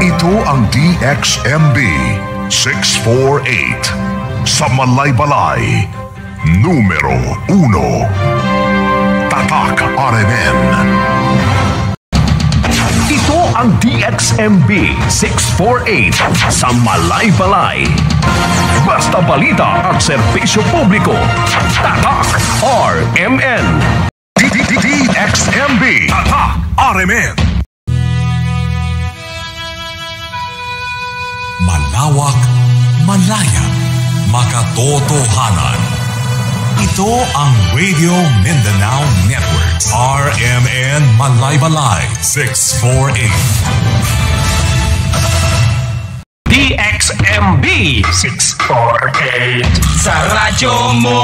Ito ang DXMB 648 sa Malaybalay, numero 1. Tatak RMN. Ito ang DXMB 648 sa Malaybalay. Basta balita at serbisyo publiko. Tatak RMN. DXMB Tatak RMN. Malawak, malaya, makatotohanan. Ito ang Radio Mindanao Network. RMN Malaybalay 648. DXMB 648 Sa radyo mo